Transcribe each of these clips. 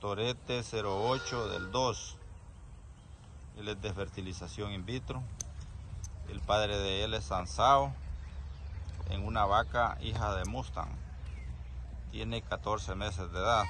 Torete 08 del 2. Él es de fertilización in vitro. El padre de él es Sansao en una vaca hija de Mustang. Tiene 14 meses de edad.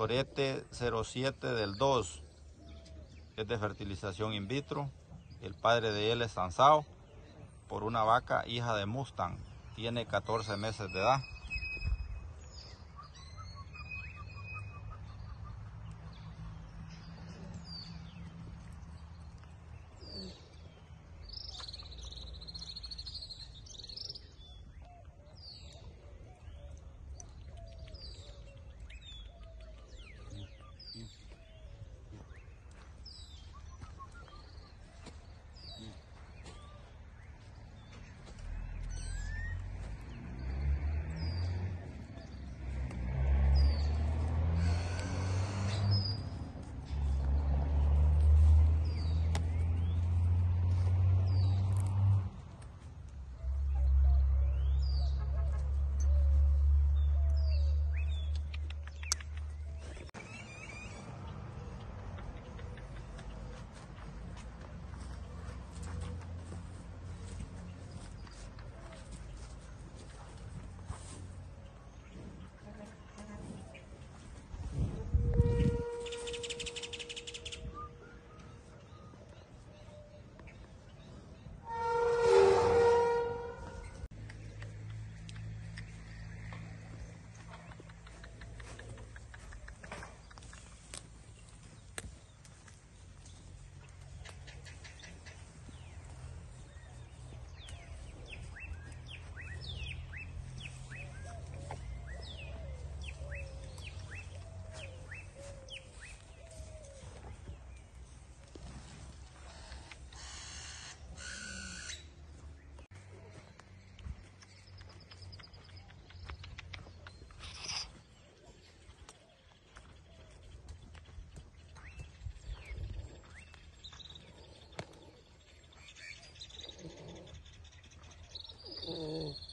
Torete 07 del 2. Es de fertilización in vitro. El padre de él es Sansao por una vaca hija de Mustang. Tiene 14 meses de edad. Oh.